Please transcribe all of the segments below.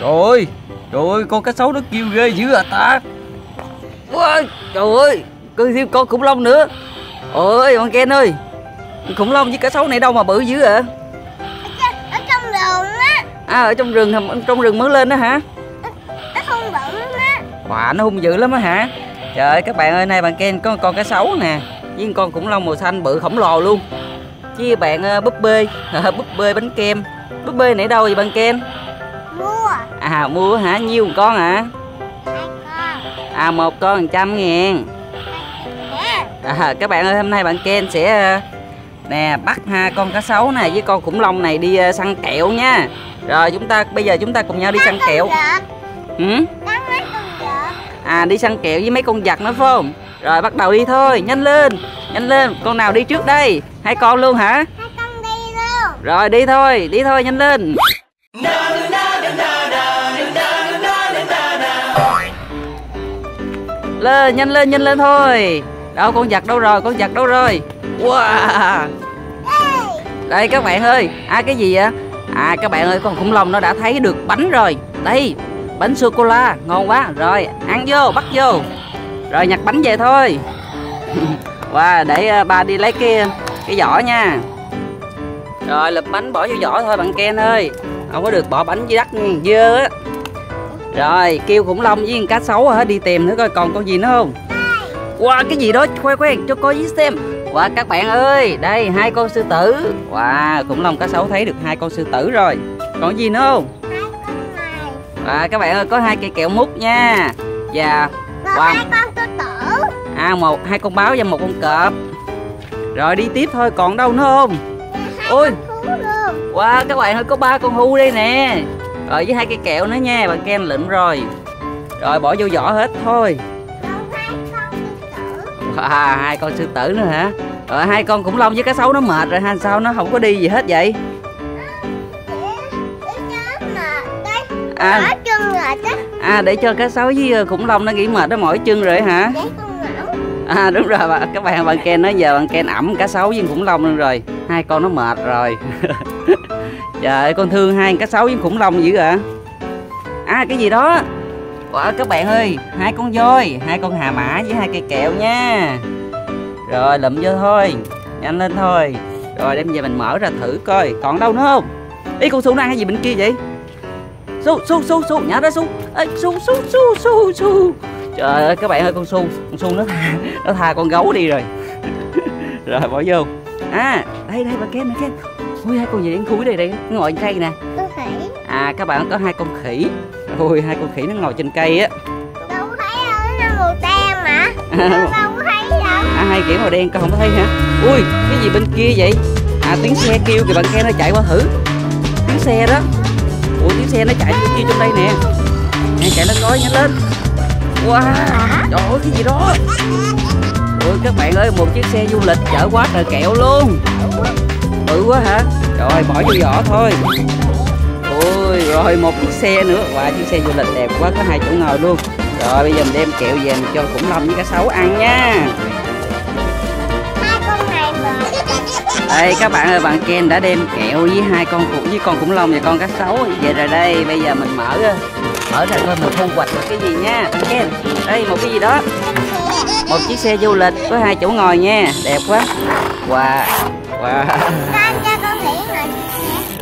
Trời ơi Trời ơi con cá sấu nó kêu ghê dữ à ta. Ôi, Trời ơi Con thêm con khủng long nữa. Ôi con Ken ơi Khủng long với cá sấu này đâu mà bự dữ à? Ở trong đường á. À ở trong rừng hầm- trong rừng mới lên đó hả? Nó không bự á. Wow nó hung dữ lắm á hả? Trời ơi các bạn ơi nay bạn Ken có con cá sấu nè Với con khủng long màu xanh bự khổng lồ luôn. Với bạn uh, búp bê Búp bê bánh kem. Búp bê này đâu vậy bạn Ken À mua hả? Nhiêu một con hả hai con. À một con 100 ngàn. Nè à, Các bạn ơi hôm nay bạn Ken sẽ ờ, Nè bắt ha con cá sấu này với con khủng long này đi ờ, săn kẹo nha. Rồi chúng ta bây giờ chúng ta cùng nhau đi săn kẹo. Ừ? À đi săn kẹo với mấy con giặc nữa phải không? Rồi bắt đầu đi thôi nhanh lên Nhanh lên. Con nào đi trước đây? Hai con luôn hả? Hai con đi luôn. Rồi đi thôi đi thôi nhanh lên Lên, nhanh lên nhanh lên thôi. Đâu, con giặc đâu rồi, con giặc đâu rồi? Wow. Đây, các bạn ơi. À cái gì vậy? À các bạn ơi, con khủng long nó đã thấy được bánh rồi. Đây, bánh sô cô la ngon quá. Rồi, ăn vô, bắt vô. Rồi, nhặt bánh về thôi. Wow, để ờ, ba đi lấy cái cái vỏ nha. Rồi lập bánh bỏ vô vỏ thôi, bạn Ken ơi. Không có được bỏ bánh dưới đất ừ, dơ á. Rồi kêu khủng long với con cá sấu hả? Đi tìm nữa coi còn con gì nữa không? Wow cái gì đó khoe khoang cho coi với xem. Wow các bạn ơi đây hai con sư tử. Wow khủng long cá sấu thấy được hai con sư tử rồi. Còn gì nữa không? Hai con này Wow các bạn ơi có hai cây kẹo mút nha. Và Wow. hai con tôi tử. À một hai con báo và một con cọp. Rồi đi tiếp thôi còn đâu nữa không? Ôi. Wow các bạn ơi có ba con hưu đây nè rồi với hai cây kẹo nữa nha bạn kem lượm rồi. Rồi, bỏ vô vỏ hết thôi. À hai con sư tử nữa hả? Rồi, hai con khủng long với cá sấu nó mệt rồi ha, sao nó không có đi gì hết vậy? À. À để cho cá sấu với ờ, khủng long nó nghỉ mệt nó mỏi chân rồi hả? À đúng rồi các bạn bạn Ken nói giờ bạn Ken ẩm cá sấu với khủng long luôn rồi. Hai con nó mệt rồi. trời ơi con thương hai con cá sấu với khủng long dữ ạ à cái gì đó? Wow, các bạn ơi hai con voi hai con hà mã với hai cây kẹo nha. Rồi lụm vô thôi nhanh lên thôi. Rồi đem về mình mở ra thử coi còn đâu nữa không? Ý con su nó ăn cái gì bên kia vậy? Su su su su nhả ra su Ê, su su su su su trời ơi các bạn ơi con su con su nó tha nó tha con gấu đi rồi. Rồi bỏ vô. À đây đây bà kem bà kem ui hai con gì đang khui đây đây? Nó ngồi trên cây nè. Tôi khỉ. À các bạn có hai con khỉ. Ui hai con khỉ nó ngồi trên cây á. Đâu có thấy đâu nó màu đen mà à, đâu có thấy đâu. Hai kiểu màu đen con không có thấy hả? Ui cái gì bên kia vậy? À tiếng xe kêu kìa bạn ken nó chạy qua thử. Tiếng xe đó. Ui tiếng xe nó chạy bên kia trong đây nè. Nè chạy lên coi nhanh lên. Wow trời ơi cái gì đó. Ui các bạn ơi một chiếc xe du lịch chở quá trời kẹo luôn bự quá hả? Rồi bỏ vô vỏ thôi. Ôi, rồi, một chiếc xe nữa. Wow, chiếc xe du lịch đẹp quá, có hai chỗ ngồi luôn. Rồi, bây giờ mình đem kẹo về mình cho khủng long với cá sấu ăn nha. Đây các bạn ơi, bạn Ken đã đem kẹo với hai con khủng, với con khủng long và con cá sấu về rồi đây. Bây giờ mình mở mở ra coi mình thu hoạch được cái gì nha. Bạn Ken đây một cái gì đó? Một chiếc xe du lịch có hai chỗ ngồi nha. Đẹp quá. Wow wow. Con cho con khỉ này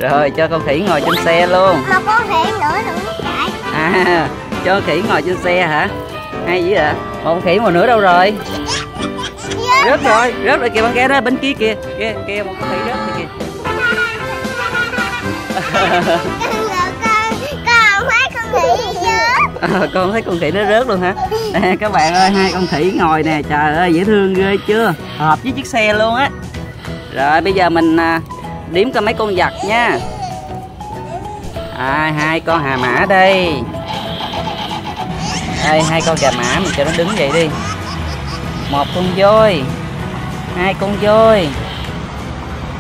rồi cho con khỉ ngồi trên xe luôn. Một con khỉ nữa đừng chạy à cho khỉ ngồi trên xe hả? Hay dữ ạ một con khỉ một nữa đâu rồi? Rớt rồi rớt rồi kìa bạn Ken đó bên kia kìa. Kia kia một con khỉ rớt kìa. Giờ con con thấy con khỉ con con nó rớt luôn hả? Nè các bạn ơi hai con khỉ ngồi nè. Trời ơi dễ thương ghê chưa? Hợp với chiếc xe luôn á rồi bây giờ mình à, đếm coi mấy con vật nha. À, hai con hà mã đây. Đây hai con gà mã mình cho nó đứng vậy đi. Một con voi hai con voi.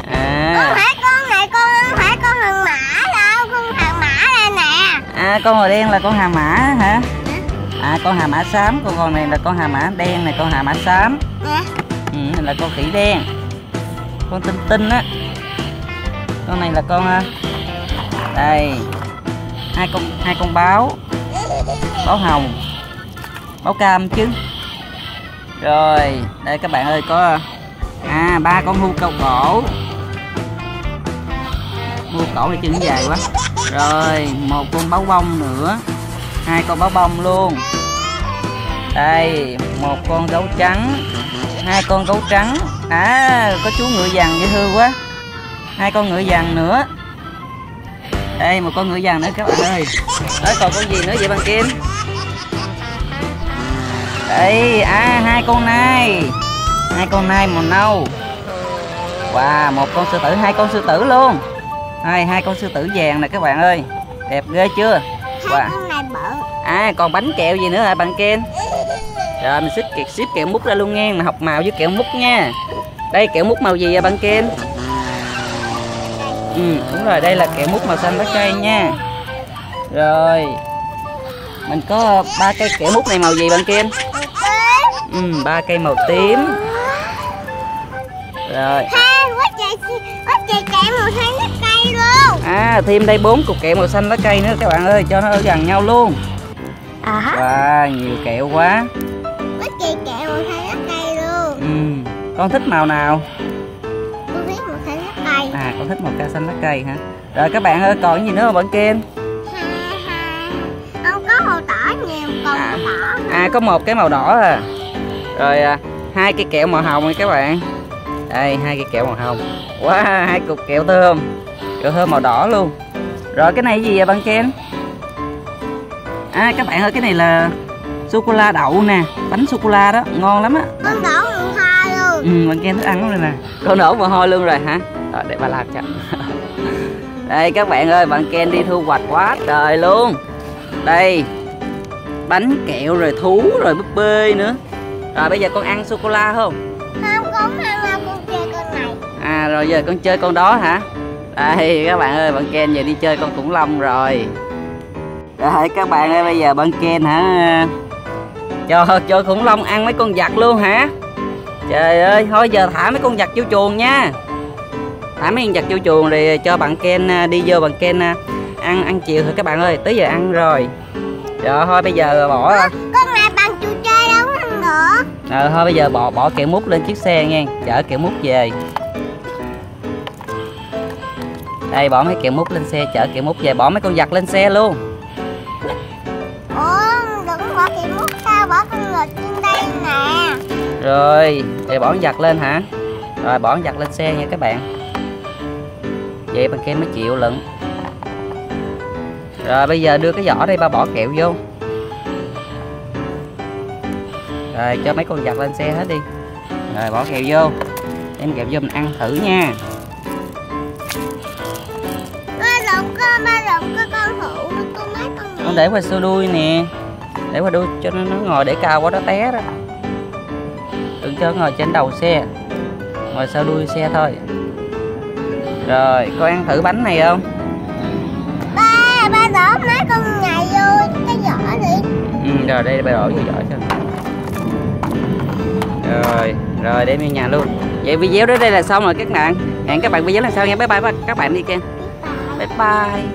Không à phải con này con không phải con thằng mã đâu con thằng mã đây nè. À con màu đen là con hà mã hả? À con hà mã xám. Con con này là con hà mã đen này con hà mã xám. Nè ừ, là con khỉ đen con tinh tinh á. Con này là con à, đây, hai con hai con báo. Báo hồng, báo cam chứ. Rồi, đây các bạn ơi, có à, à ba con hươu cầu cổ. Mua cổ này chân dài quá. Rồi, một con báo bông nữa, hai con báo bông luôn. Đây, một con gấu trắng, hai con gấu trắng à có chú ngựa vàng dễ thương quá. Hai con ngựa vàng nữa. Đây một con ngựa vàng nữa các bạn ơi. Đó còn con gì nữa vậy bằng kim? Đây à hai con nai hai con nai màu nâu. Wow một con sư tử hai con sư tử luôn. Hai hai con sư tử vàng nè các bạn ơi. Đẹp ghê chưa? Wow. con này bự à còn bánh kẹo gì nữa hả bạn Ken rồi mình xếp kẹo ship kẹo mút ra luôn nha mà học màu với kẹo mút nha đây kẹo mút màu gì vậy bạn Ken ừ đúng rồi đây là kẹo mút màu xanh lá cây nha. Rồi mình có ba cây kẹo mút này màu gì bạn Ken ừ ba cây màu tím. Rồi. À thêm đây bốn cục kẹo màu xanh lá cây nữa các bạn ơi cho nó ở gần nhau luôn. À wow nhiều kẹo quá. Kẹo màu xanh con thích màu nào? Tôi biết màu xanh lá cây. À con thích màu ca xanh lá cây hả? Rồi các bạn ơi còn gì nữa không bạn Ken không có màu đỏ nhiều còn À. màu đỏ. À có một cái màu đỏ à. Rồi à, hai cái kẹo màu hồng này các bạn. Đây hai cái kẹo màu hồng. Wow hai cục kẹo thơm. Kẹo thơm màu đỏ luôn. Rồi cái này gì vậy bạn Ken à các bạn ơi cái này là sô cô la đậu nè. Bánh sô cô la đó ngon lắm á. Con hoa luôn ừ bạn Ken thích ăn lắm đây nè. Con nổ mồ hôi luôn rồi hả? Rồi để bà làm cho. Đây các bạn ơi bạn Ken đi thu hoạch quá trời luôn. Đây bánh kẹo rồi thú rồi búp bê nữa. Rồi bây giờ con ăn sô cô la không? Không con ăn con chơi con này. À rồi giờ con chơi con đó hả? Đây các bạn ơi bạn Ken giờ đi chơi con khủng long rồi. Rồi các bạn ơi bây giờ bạn Ken hả? Cho cho khủng long ăn mấy con vật luôn hả trời ơi thôi giờ thả mấy con vật vô chuồng nha. Thả mấy con vật vô chuồng rồi cho bạn Ken à, đi vô bạn Ken à, ăn ăn chiều thôi các bạn ơi tới giờ ăn rồi. Rồi thôi bây giờ bỏ. Con này bằng chú chơi đâu ăn được. Ờ thôi bây giờ bỏ bỏ kẹo mút lên chiếc xe nha Chở kẹo mút về. Đây bỏ mấy kẹo mút lên xe Chở kẹo mút về Bỏ mấy con vật lên xe luôn Rồi Để bỏ vật lên hả? Rồi bỏ vật lên xe nha các bạn. Vậy bằng kem mới chịu lận. Rồi bây giờ đưa cái vỏ đây ba bỏ kẹo vô. Rồi cho mấy con vật lên xe hết đi. Rồi bỏ kẹo vô. Đem kẹo vô mình ăn thử nha. Ba lộn con ba lộn con con hữu con mấy con con để qua sau đuôi nè. Để qua đuôi cho nó, nó ngồi để cao quá nó té đó nó ngồi trên đầu xe. Ngồi sau đuôi xe thôi. Rồi con ăn thử bánh này không? Ba ba đổ mấy con này vô cái vỏ đi. Ừ, rồi đây bà đổ vô giỏ cho. Rồi rồi đem về nhà luôn. Vậy video đến đây là xong rồi các bạn. Hẹn các bạn video lần sau nha. Bye bye các bạn đi Bye. bye bye